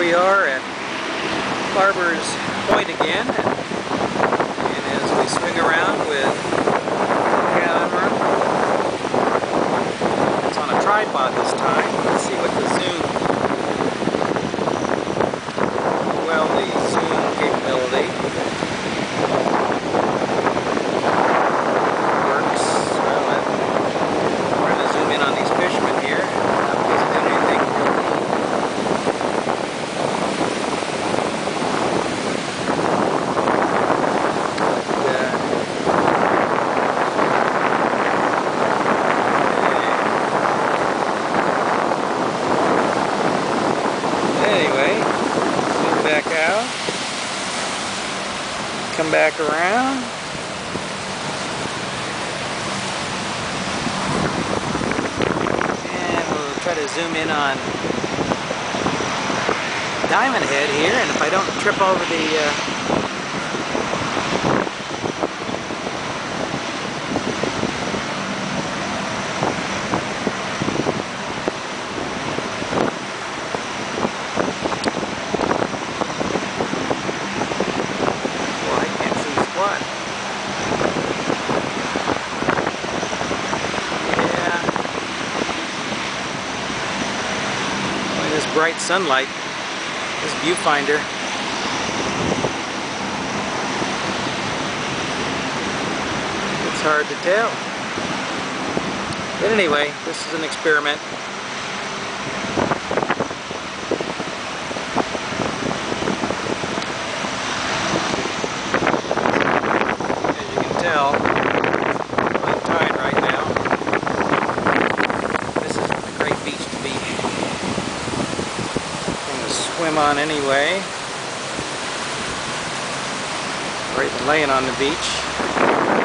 we are at Barber's Point again. And as we swing around with camera, it's on a tripod this time. Let's see what the zoom, well, the zoom capability works. Well, I'm trying to zoom in on these fishermen here. Not because of anything Anyway, zoom back out. Come back around. And we'll try to zoom in on Diamond Head here, and if I don't trip over the uh, Well, I can't see squat. Yeah. Boy, this bright sunlight, this viewfinder. It's hard to tell. But anyway, this is an experiment. As you can tell, I'm tired right now. This isn't a great beach to be going to swim on anyway. Even laying on the beach.